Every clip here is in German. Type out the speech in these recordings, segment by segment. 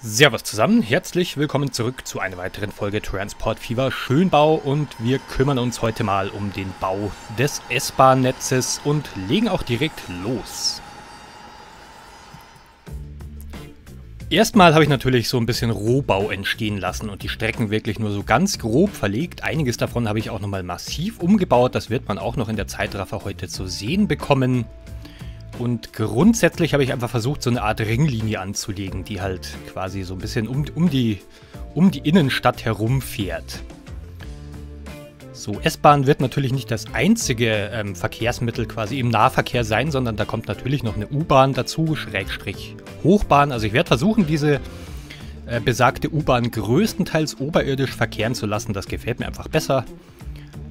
Servus zusammen, herzlich willkommen zurück zu einer weiteren Folge Transport Fever Schönbau und wir kümmern uns heute mal um den Bau des S-Bahn-Netzes und legen auch direkt los. Erstmal habe ich natürlich so ein bisschen Rohbau entstehen lassen und die Strecken wirklich nur so ganz grob verlegt. Einiges davon habe ich auch nochmal massiv umgebaut, das wird man auch noch in der Zeitraffer heute zu sehen bekommen. Und grundsätzlich habe ich einfach versucht, so eine Art Ringlinie anzulegen, die halt quasi so ein bisschen um, um, die, um die Innenstadt herumfährt. So, S-Bahn wird natürlich nicht das einzige ähm, Verkehrsmittel quasi im Nahverkehr sein, sondern da kommt natürlich noch eine U-Bahn dazu, Schrägstrich Hochbahn. Also ich werde versuchen, diese äh, besagte U-Bahn größtenteils oberirdisch verkehren zu lassen. Das gefällt mir einfach besser.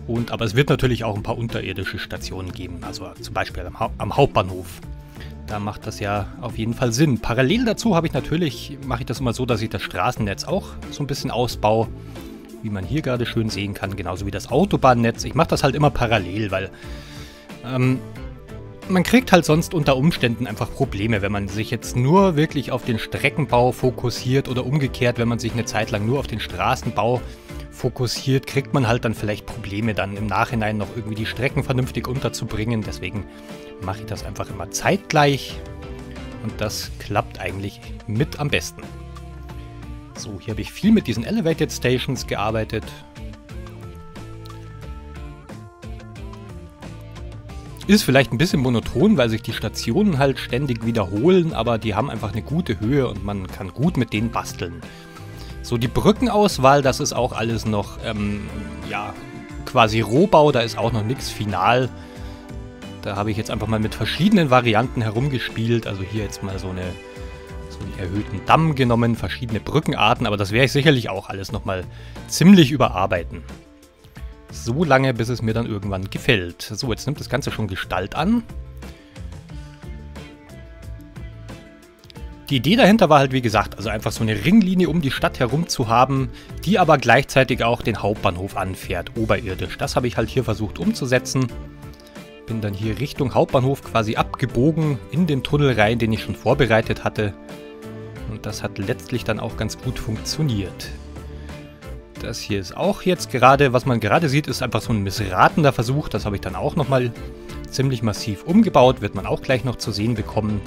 Und, aber es wird natürlich auch ein paar unterirdische Stationen geben, also zum Beispiel am, ha am Hauptbahnhof. Da macht das ja auf jeden Fall Sinn. Parallel dazu habe ich natürlich, mache ich das immer so, dass ich das Straßennetz auch so ein bisschen ausbaue, wie man hier gerade schön sehen kann, genauso wie das Autobahnnetz. Ich mache das halt immer parallel, weil ähm, man kriegt halt sonst unter Umständen einfach Probleme, wenn man sich jetzt nur wirklich auf den Streckenbau fokussiert oder umgekehrt, wenn man sich eine Zeit lang nur auf den Straßenbau fokussiert fokussiert, kriegt man halt dann vielleicht Probleme, dann im Nachhinein noch irgendwie die Strecken vernünftig unterzubringen. Deswegen mache ich das einfach immer zeitgleich. Und das klappt eigentlich mit am besten. So, hier habe ich viel mit diesen Elevated Stations gearbeitet. Ist vielleicht ein bisschen monoton, weil sich die Stationen halt ständig wiederholen, aber die haben einfach eine gute Höhe und man kann gut mit denen basteln. So, die Brückenauswahl, das ist auch alles noch, ähm, ja, quasi Rohbau, da ist auch noch nichts final. Da habe ich jetzt einfach mal mit verschiedenen Varianten herumgespielt. Also hier jetzt mal so, eine, so einen erhöhten Damm genommen, verschiedene Brückenarten, aber das werde ich sicherlich auch alles nochmal ziemlich überarbeiten. So lange, bis es mir dann irgendwann gefällt. So, jetzt nimmt das Ganze schon Gestalt an. Die Idee dahinter war halt, wie gesagt, also einfach so eine Ringlinie um die Stadt herum zu haben, die aber gleichzeitig auch den Hauptbahnhof anfährt, oberirdisch. Das habe ich halt hier versucht umzusetzen. Bin dann hier Richtung Hauptbahnhof quasi abgebogen in den Tunnel rein, den ich schon vorbereitet hatte. Und das hat letztlich dann auch ganz gut funktioniert. Das hier ist auch jetzt gerade, was man gerade sieht, ist einfach so ein missratender Versuch. Das habe ich dann auch nochmal ziemlich massiv umgebaut, wird man auch gleich noch zu sehen bekommen.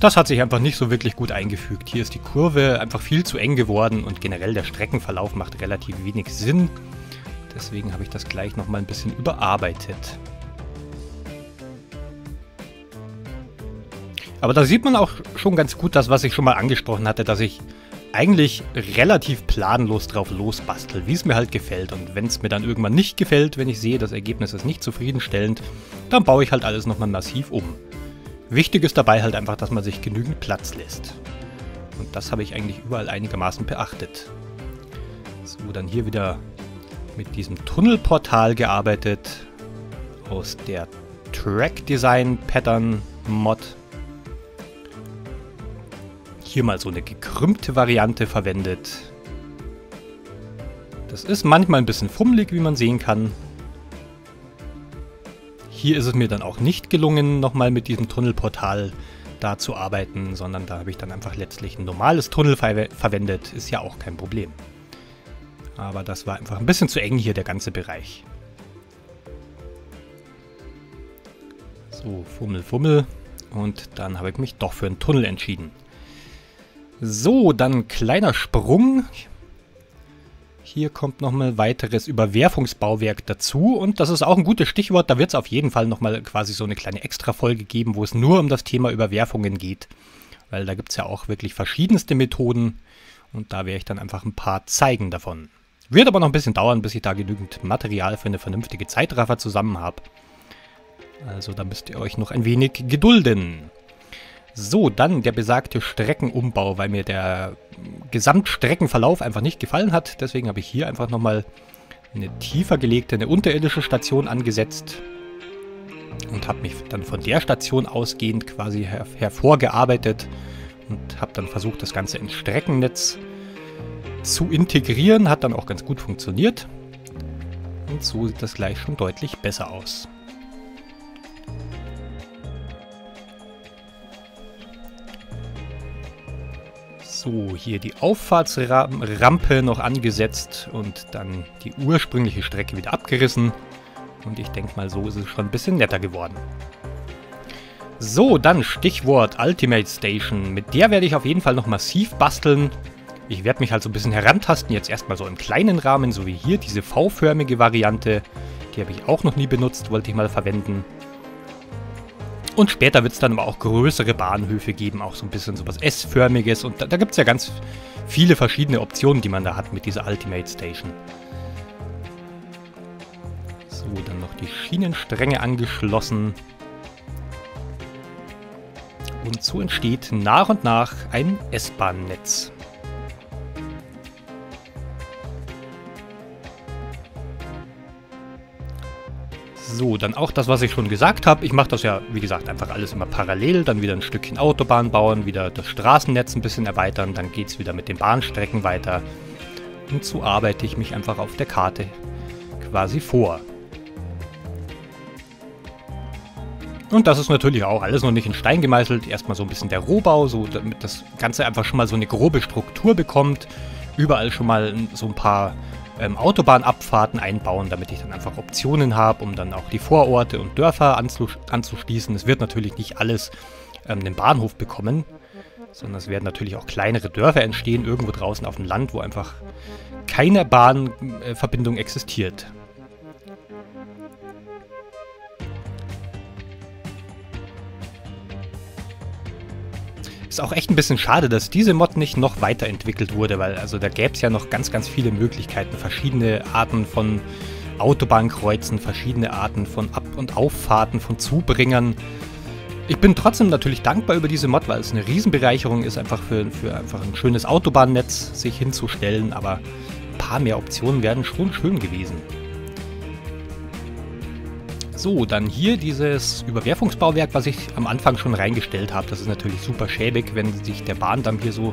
Das hat sich einfach nicht so wirklich gut eingefügt. Hier ist die Kurve einfach viel zu eng geworden und generell der Streckenverlauf macht relativ wenig Sinn. Deswegen habe ich das gleich nochmal ein bisschen überarbeitet. Aber da sieht man auch schon ganz gut das, was ich schon mal angesprochen hatte, dass ich eigentlich relativ planlos drauf losbastel, wie es mir halt gefällt. Und wenn es mir dann irgendwann nicht gefällt, wenn ich sehe, das Ergebnis ist nicht zufriedenstellend, dann baue ich halt alles nochmal massiv um. Wichtig ist dabei halt einfach, dass man sich genügend Platz lässt. Und das habe ich eigentlich überall einigermaßen beachtet. So, dann hier wieder mit diesem Tunnelportal gearbeitet. Aus der Track Design Pattern Mod. Hier mal so eine gekrümmte Variante verwendet. Das ist manchmal ein bisschen fummelig, wie man sehen kann. Hier ist es mir dann auch nicht gelungen, nochmal mit diesem Tunnelportal da zu arbeiten, sondern da habe ich dann einfach letztlich ein normales Tunnel ver verwendet. Ist ja auch kein Problem. Aber das war einfach ein bisschen zu eng hier, der ganze Bereich. So, Fummel, Fummel. Und dann habe ich mich doch für einen Tunnel entschieden. So, dann kleiner Sprung. Hier kommt nochmal weiteres Überwerfungsbauwerk dazu und das ist auch ein gutes Stichwort. Da wird es auf jeden Fall nochmal quasi so eine kleine Extra-Folge geben, wo es nur um das Thema Überwerfungen geht. Weil da gibt es ja auch wirklich verschiedenste Methoden und da werde ich dann einfach ein paar zeigen davon. Wird aber noch ein bisschen dauern, bis ich da genügend Material für eine vernünftige Zeitraffer zusammen habe. Also da müsst ihr euch noch ein wenig gedulden. So, dann der besagte Streckenumbau, weil mir der Gesamtstreckenverlauf einfach nicht gefallen hat. Deswegen habe ich hier einfach nochmal eine tiefer gelegte, eine unterirdische Station angesetzt und habe mich dann von der Station ausgehend quasi her hervorgearbeitet und habe dann versucht, das Ganze ins Streckennetz zu integrieren. Hat dann auch ganz gut funktioniert. Und so sieht das gleich schon deutlich besser aus. So, hier die Auffahrtsrampe noch angesetzt und dann die ursprüngliche Strecke wieder abgerissen. Und ich denke mal, so ist es schon ein bisschen netter geworden. So, dann Stichwort Ultimate Station. Mit der werde ich auf jeden Fall noch massiv basteln. Ich werde mich halt so ein bisschen herantasten, jetzt erstmal so im kleinen Rahmen, so wie hier, diese V-förmige Variante. Die habe ich auch noch nie benutzt, wollte ich mal verwenden. Und später wird es dann aber auch größere Bahnhöfe geben, auch so ein bisschen so was S-förmiges. Und da, da gibt es ja ganz viele verschiedene Optionen, die man da hat mit dieser Ultimate Station. So, dann noch die Schienenstränge angeschlossen. Und so entsteht nach und nach ein S-Bahn-Netz. So, dann auch das, was ich schon gesagt habe. Ich mache das ja, wie gesagt, einfach alles immer parallel. Dann wieder ein Stückchen Autobahn bauen, wieder das Straßennetz ein bisschen erweitern. Dann geht es wieder mit den Bahnstrecken weiter. Und so arbeite ich mich einfach auf der Karte quasi vor. Und das ist natürlich auch alles noch nicht in Stein gemeißelt. Erstmal so ein bisschen der Rohbau, so damit das Ganze einfach schon mal so eine grobe Struktur bekommt. Überall schon mal so ein paar ähm, Autobahnabfahrten einbauen, damit ich dann einfach Optionen habe, um dann auch die Vororte und Dörfer anzuschließen. Es wird natürlich nicht alles ähm, einen Bahnhof bekommen, sondern es werden natürlich auch kleinere Dörfer entstehen, irgendwo draußen auf dem Land, wo einfach keine Bahnverbindung existiert. Ist auch echt ein bisschen schade, dass diese Mod nicht noch weiterentwickelt wurde, weil also da gäbe es ja noch ganz, ganz viele Möglichkeiten. Verschiedene Arten von Autobahnkreuzen, verschiedene Arten von Ab- und Auffahrten, von Zubringern. Ich bin trotzdem natürlich dankbar über diese Mod, weil es eine Riesenbereicherung ist, einfach für, für einfach ein schönes Autobahnnetz sich hinzustellen, aber ein paar mehr Optionen wären schon schön gewesen. So, dann hier dieses Überwerfungsbauwerk, was ich am Anfang schon reingestellt habe. Das ist natürlich super schäbig, wenn sich der Bahndamm hier so,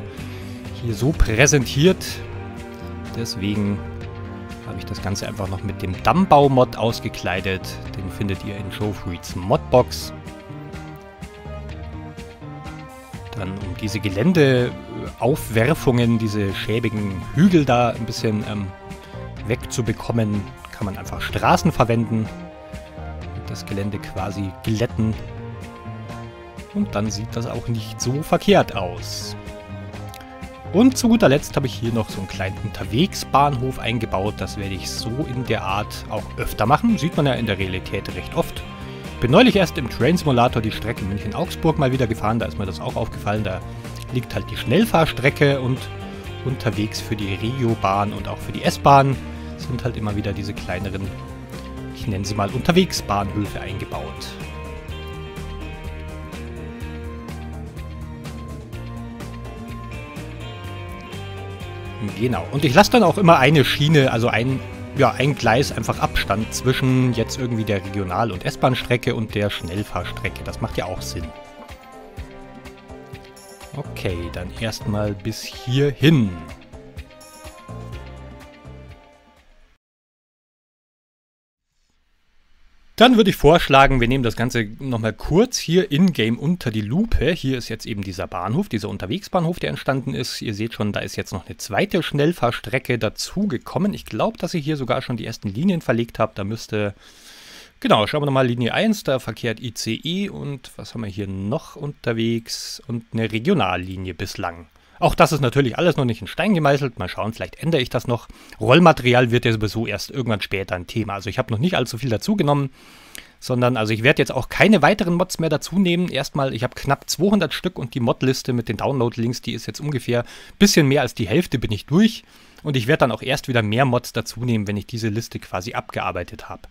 hier so präsentiert. Deswegen habe ich das Ganze einfach noch mit dem Dammbau-Mod ausgekleidet. Den findet ihr in Showfreaks Modbox. Dann um diese Geländeaufwerfungen, diese schäbigen Hügel da ein bisschen ähm, wegzubekommen, kann man einfach Straßen verwenden das Gelände quasi glätten. Und dann sieht das auch nicht so verkehrt aus. Und zu guter Letzt habe ich hier noch so einen kleinen Unterwegsbahnhof eingebaut. Das werde ich so in der Art auch öfter machen. Sieht man ja in der Realität recht oft. Bin neulich erst im Train Simulator die Strecke München-Augsburg mal wieder gefahren. Da ist mir das auch aufgefallen. Da liegt halt die Schnellfahrstrecke und unterwegs für die Regiobahn und auch für die S-Bahn sind halt immer wieder diese kleineren ich nenne sie mal Unterwegsbahnhöfe eingebaut. Genau. Und ich lasse dann auch immer eine Schiene, also ein, ja, ein Gleis einfach Abstand zwischen jetzt irgendwie der Regional- und S-Bahn-Strecke und der Schnellfahrstrecke. Das macht ja auch Sinn. Okay, dann erstmal bis hierhin. Dann würde ich vorschlagen, wir nehmen das Ganze nochmal kurz hier in-game unter die Lupe. Hier ist jetzt eben dieser Bahnhof, dieser Unterwegsbahnhof, der entstanden ist. Ihr seht schon, da ist jetzt noch eine zweite Schnellfahrstrecke dazugekommen. Ich glaube, dass ich hier sogar schon die ersten Linien verlegt habe. Da müsste... Genau, schauen wir nochmal Linie 1, da verkehrt ICE und was haben wir hier noch unterwegs? Und eine Regionallinie bislang. Auch das ist natürlich alles noch nicht in Stein gemeißelt. Mal schauen, vielleicht ändere ich das noch. Rollmaterial wird ja sowieso erst irgendwann später ein Thema. Also ich habe noch nicht allzu viel dazu genommen, sondern also ich werde jetzt auch keine weiteren Mods mehr dazu nehmen. Erstmal, ich habe knapp 200 Stück und die Modliste mit den Download-Links, die ist jetzt ungefähr ein bisschen mehr als die Hälfte bin ich durch. Und ich werde dann auch erst wieder mehr Mods dazu nehmen, wenn ich diese Liste quasi abgearbeitet habe.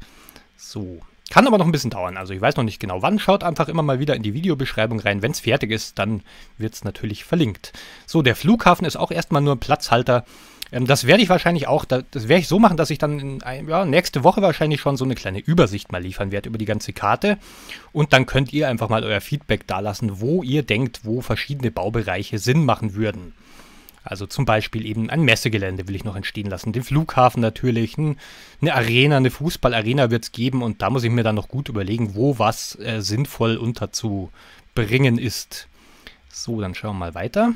So, kann aber noch ein bisschen dauern. Also ich weiß noch nicht genau wann. Schaut einfach immer mal wieder in die Videobeschreibung rein. Wenn es fertig ist, dann wird es natürlich verlinkt. So, der Flughafen ist auch erstmal nur ein Platzhalter. Ähm, das werde ich wahrscheinlich auch, das werde ich so machen, dass ich dann in, ja, nächste Woche wahrscheinlich schon so eine kleine Übersicht mal liefern werde über die ganze Karte. Und dann könnt ihr einfach mal euer Feedback dalassen, wo ihr denkt, wo verschiedene Baubereiche Sinn machen würden. Also zum Beispiel eben ein Messegelände will ich noch entstehen lassen, den Flughafen natürlich, eine Arena, eine Fußballarena wird es geben und da muss ich mir dann noch gut überlegen, wo was äh, sinnvoll unterzubringen ist. So, dann schauen wir mal weiter.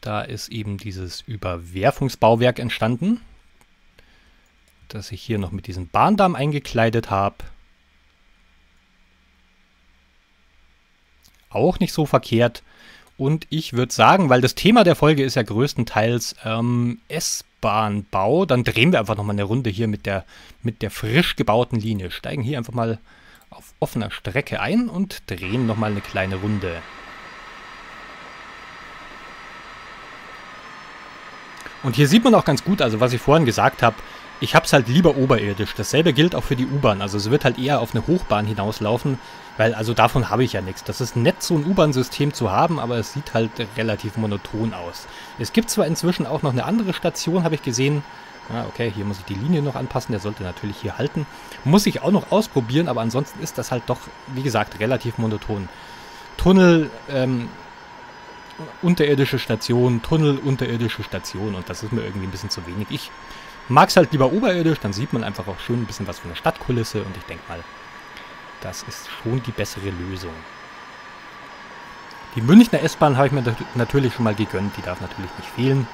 Da ist eben dieses Überwerfungsbauwerk entstanden, das ich hier noch mit diesem Bahndamm eingekleidet habe. Auch nicht so verkehrt. Und ich würde sagen, weil das Thema der Folge ist ja größtenteils ähm, S-Bahn-Bau, dann drehen wir einfach nochmal eine Runde hier mit der, mit der frisch gebauten Linie. Steigen hier einfach mal auf offener Strecke ein und drehen nochmal eine kleine Runde. Und hier sieht man auch ganz gut, also was ich vorhin gesagt habe, ich habe es halt lieber oberirdisch. Dasselbe gilt auch für die U-Bahn. Also es wird halt eher auf eine Hochbahn hinauslaufen, weil also davon habe ich ja nichts. Das ist nett, so ein U-Bahn-System zu haben, aber es sieht halt relativ monoton aus. Es gibt zwar inzwischen auch noch eine andere Station, habe ich gesehen. Ah, okay, hier muss ich die Linie noch anpassen. Der sollte natürlich hier halten. Muss ich auch noch ausprobieren, aber ansonsten ist das halt doch, wie gesagt, relativ monoton. Tunnel, ähm, unterirdische Station, Tunnel, unterirdische Station und das ist mir irgendwie ein bisschen zu wenig. Ich mag es halt lieber oberirdisch, dann sieht man einfach auch schön ein bisschen was von der Stadtkulisse und ich denke mal, das ist schon die bessere Lösung. Die Münchner S-Bahn habe ich mir natürlich schon mal gegönnt, die darf natürlich nicht fehlen.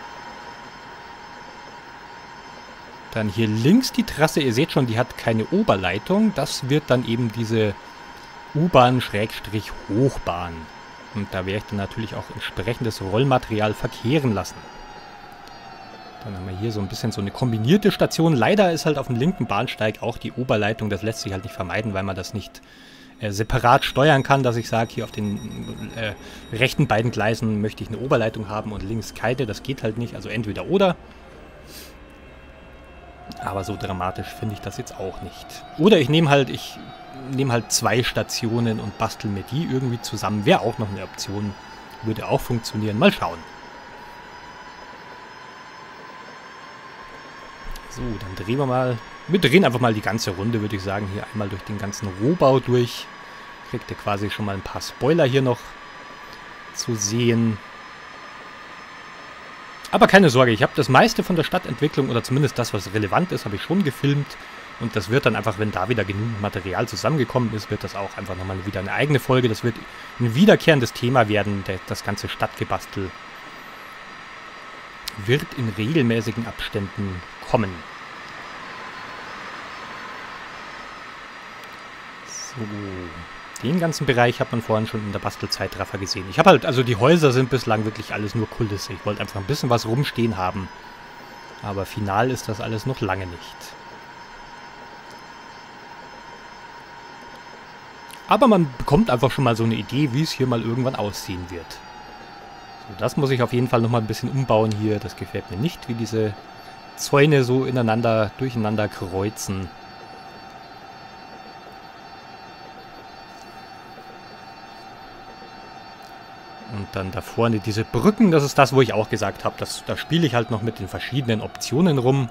Dann hier links die Trasse, ihr seht schon, die hat keine Oberleitung. Das wird dann eben diese U-Bahn-Hochbahn. Und da werde ich dann natürlich auch entsprechendes Rollmaterial verkehren lassen. Dann haben wir hier so ein bisschen so eine kombinierte Station. Leider ist halt auf dem linken Bahnsteig auch die Oberleitung. Das lässt sich halt nicht vermeiden, weil man das nicht äh, separat steuern kann, dass ich sage, hier auf den äh, rechten beiden Gleisen möchte ich eine Oberleitung haben und links keine. Das geht halt nicht. Also entweder oder. Aber so dramatisch finde ich das jetzt auch nicht. Oder ich nehme halt, ich nehme halt zwei Stationen und bastel mir die irgendwie zusammen. Wäre auch noch eine Option. Würde auch funktionieren. Mal schauen. So, dann drehen wir mal. Wir drehen einfach mal die ganze Runde, würde ich sagen. Hier einmal durch den ganzen Rohbau durch. Kriegt ihr quasi schon mal ein paar Spoiler hier noch zu sehen. Aber keine Sorge, ich habe das meiste von der Stadtentwicklung, oder zumindest das, was relevant ist, habe ich schon gefilmt. Und das wird dann einfach, wenn da wieder genügend Material zusammengekommen ist, wird das auch einfach nochmal wieder eine eigene Folge. Das wird ein wiederkehrendes Thema werden, das ganze Stadtgebastel wird in regelmäßigen Abständen kommen. So, den ganzen Bereich hat man vorhin schon in der Bastelzeitraffer gesehen. Ich habe halt, also die Häuser sind bislang wirklich alles nur Kulisse. Ich wollte einfach ein bisschen was rumstehen haben. Aber final ist das alles noch lange nicht. Aber man bekommt einfach schon mal so eine Idee, wie es hier mal irgendwann aussehen wird. Das muss ich auf jeden Fall nochmal ein bisschen umbauen hier. Das gefällt mir nicht, wie diese Zäune so ineinander, durcheinander kreuzen. Und dann da vorne diese Brücken, das ist das, wo ich auch gesagt habe, da spiele ich halt noch mit den verschiedenen Optionen rum.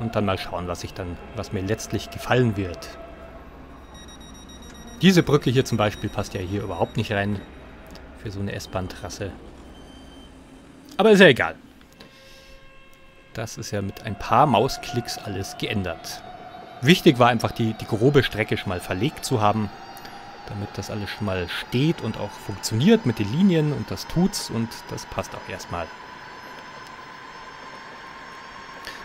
Und dann mal schauen, was, ich dann, was mir letztlich gefallen wird. Diese Brücke hier zum Beispiel passt ja hier überhaupt nicht rein für so eine S-Bahn-Trasse. Aber ist ja egal. Das ist ja mit ein paar Mausklicks alles geändert. Wichtig war einfach, die, die grobe Strecke schon mal verlegt zu haben, damit das alles schon mal steht und auch funktioniert mit den Linien und das tut's und das passt auch erstmal.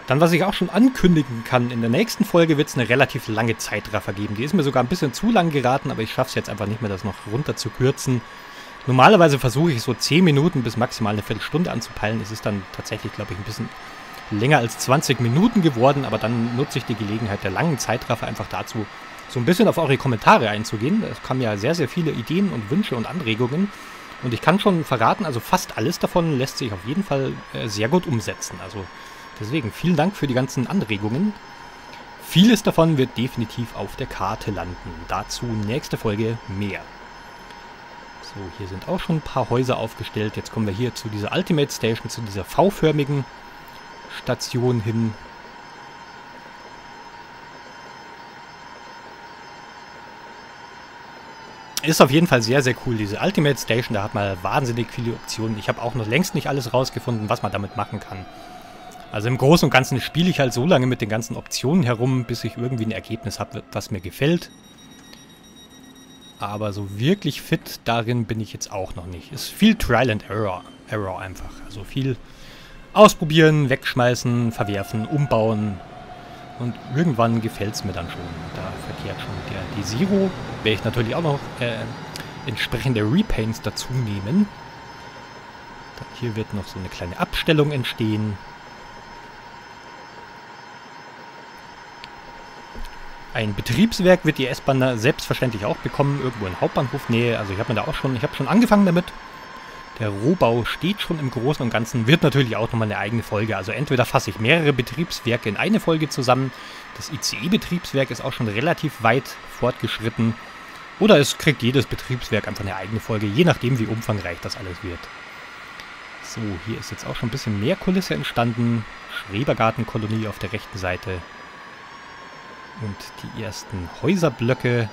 Dann, was ich auch schon ankündigen kann, in der nächsten Folge wird es eine relativ lange Zeitraffer geben. Die ist mir sogar ein bisschen zu lang geraten, aber ich schaffe es jetzt einfach nicht mehr, das noch runter zu kürzen. Normalerweise versuche ich so 10 Minuten bis maximal eine Viertelstunde anzupeilen. Es ist dann tatsächlich, glaube ich, ein bisschen länger als 20 Minuten geworden, aber dann nutze ich die Gelegenheit der langen Zeitraffer einfach dazu, so ein bisschen auf eure Kommentare einzugehen. Es kamen ja sehr, sehr viele Ideen und Wünsche und Anregungen. Und ich kann schon verraten, also fast alles davon lässt sich auf jeden Fall äh, sehr gut umsetzen. Also deswegen vielen Dank für die ganzen Anregungen. Vieles davon wird definitiv auf der Karte landen. Dazu nächste Folge mehr. So, hier sind auch schon ein paar Häuser aufgestellt. Jetzt kommen wir hier zu dieser Ultimate Station, zu dieser V-förmigen Station hin. Ist auf jeden Fall sehr, sehr cool, diese Ultimate Station. Da hat man wahnsinnig viele Optionen. Ich habe auch noch längst nicht alles rausgefunden, was man damit machen kann. Also im Großen und Ganzen spiele ich halt so lange mit den ganzen Optionen herum, bis ich irgendwie ein Ergebnis habe, was mir gefällt. Aber so wirklich fit darin bin ich jetzt auch noch nicht. Ist viel Trial and Error. Error einfach. Also viel ausprobieren, wegschmeißen, verwerfen, umbauen. Und irgendwann gefällt es mir dann schon. Da verkehrt schon der Desiro. Werde ich natürlich auch noch äh, entsprechende Repaints dazu nehmen. Hier wird noch so eine kleine Abstellung entstehen. Ein Betriebswerk wird die S-Bahn selbstverständlich auch bekommen, irgendwo in Hauptbahnhofnähe. Also ich habe mir da auch schon, ich habe schon angefangen damit. Der Rohbau steht schon im Großen und Ganzen, wird natürlich auch nochmal eine eigene Folge. Also entweder fasse ich mehrere Betriebswerke in eine Folge zusammen. Das ICE-Betriebswerk ist auch schon relativ weit fortgeschritten. Oder es kriegt jedes Betriebswerk einfach eine eigene Folge, je nachdem wie umfangreich das alles wird. So, hier ist jetzt auch schon ein bisschen mehr Kulisse entstanden. Schrebergartenkolonie auf der rechten Seite. Und die ersten Häuserblöcke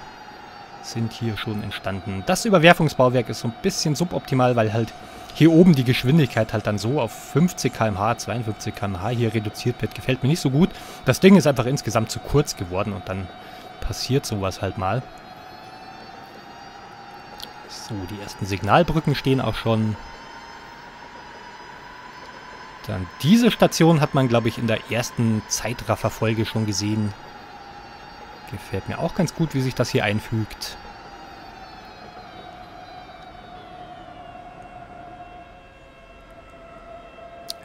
sind hier schon entstanden. Das Überwerfungsbauwerk ist so ein bisschen suboptimal, weil halt hier oben die Geschwindigkeit halt dann so auf 50 km/h, 52 km/h hier reduziert wird. Gefällt mir nicht so gut. Das Ding ist einfach insgesamt zu kurz geworden und dann passiert sowas halt mal. So, die ersten Signalbrücken stehen auch schon. Dann diese Station hat man, glaube ich, in der ersten Zeitraffer-Folge schon gesehen. Gefällt mir auch ganz gut, wie sich das hier einfügt.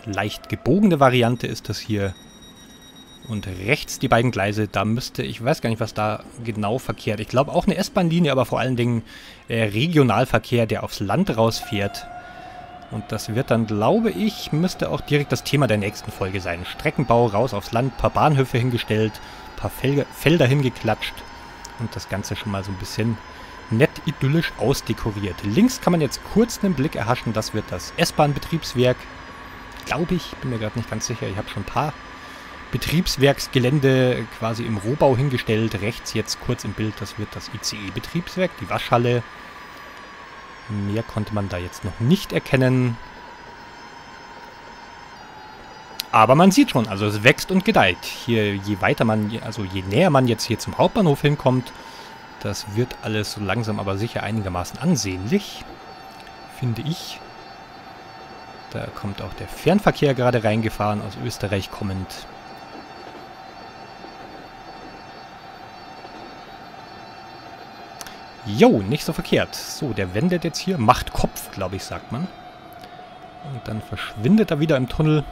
Leicht gebogene Variante ist das hier. Und rechts die beiden Gleise, da müsste, ich weiß gar nicht, was da genau verkehrt. Ich glaube auch eine S-Bahn-Linie, aber vor allen Dingen äh, Regionalverkehr, der aufs Land rausfährt. Und das wird dann, glaube ich, müsste auch direkt das Thema der nächsten Folge sein. Streckenbau raus aufs Land, paar Bahnhöfe hingestellt, paar Fel Felder hingeklatscht und das Ganze schon mal so ein bisschen nett idyllisch ausdekoriert. Links kann man jetzt kurz einen Blick erhaschen, das wird das S-Bahn-Betriebswerk. Glaube ich, bin mir gerade nicht ganz sicher. Ich habe schon ein paar Betriebswerksgelände quasi im Rohbau hingestellt. Rechts jetzt kurz im Bild, das wird das ICE-Betriebswerk, die Waschhalle. Mehr konnte man da jetzt noch nicht erkennen. Aber man sieht schon, also es wächst und gedeiht. Hier, je weiter man, also je näher man jetzt hier zum Hauptbahnhof hinkommt, das wird alles so langsam aber sicher einigermaßen ansehnlich, finde ich. Da kommt auch der Fernverkehr gerade reingefahren, aus Österreich kommend. Jo, nicht so verkehrt. So, der wendet jetzt hier. Macht Kopf, glaube ich, sagt man. Und dann verschwindet er wieder im Tunnel.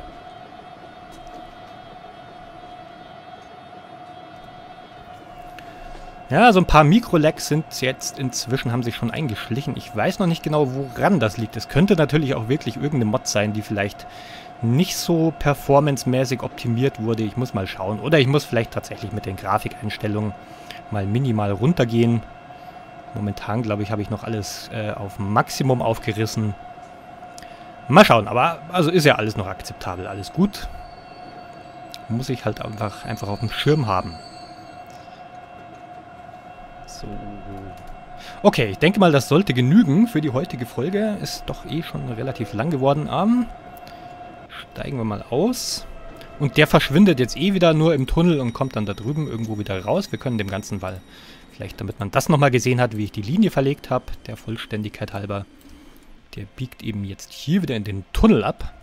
Ja, so ein paar Mikrolags sind jetzt inzwischen, haben sich schon eingeschlichen. Ich weiß noch nicht genau, woran das liegt. Es könnte natürlich auch wirklich irgendeine Mod sein, die vielleicht nicht so performancemäßig optimiert wurde. Ich muss mal schauen. Oder ich muss vielleicht tatsächlich mit den Grafikeinstellungen mal minimal runtergehen. Momentan, glaube ich, habe ich noch alles äh, auf Maximum aufgerissen. Mal schauen, aber also ist ja alles noch akzeptabel, alles gut. Muss ich halt einfach, einfach auf dem Schirm haben. So. Okay, ich denke mal, das sollte genügen für die heutige Folge. Ist doch eh schon relativ lang geworden. Ähm, steigen wir mal aus. Und der verschwindet jetzt eh wieder nur im Tunnel und kommt dann da drüben irgendwo wieder raus. Wir können dem Ganzen, weil vielleicht damit man das nochmal gesehen hat, wie ich die Linie verlegt habe, der Vollständigkeit halber. Der biegt eben jetzt hier wieder in den Tunnel ab.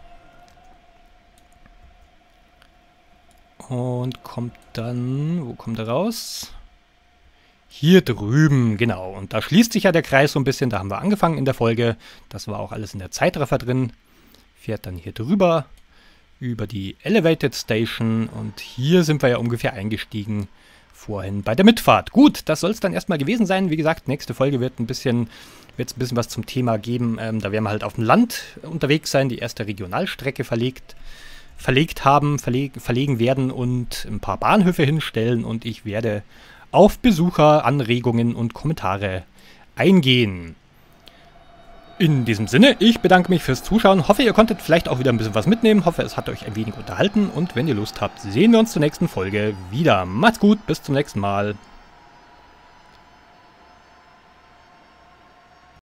Und kommt dann, wo kommt er raus? Hier drüben, genau. Und da schließt sich ja der Kreis so ein bisschen. Da haben wir angefangen in der Folge. Das war auch alles in der Zeitraffer drin. Fährt dann hier drüber über die Elevated Station. Und hier sind wir ja ungefähr eingestiegen vorhin bei der Mitfahrt. Gut, das soll es dann erstmal gewesen sein. Wie gesagt, nächste Folge wird ein bisschen wird es ein bisschen was zum Thema geben. Ähm, da werden wir halt auf dem Land unterwegs sein, die erste Regionalstrecke verlegt, verlegt haben, verleg, verlegen werden und ein paar Bahnhöfe hinstellen und ich werde auf Besucher, Anregungen und Kommentare eingehen. In diesem Sinne, ich bedanke mich fürs Zuschauen, hoffe ihr konntet vielleicht auch wieder ein bisschen was mitnehmen, hoffe es hat euch ein wenig unterhalten und wenn ihr Lust habt, sehen wir uns zur nächsten Folge wieder. Macht's gut, bis zum nächsten Mal.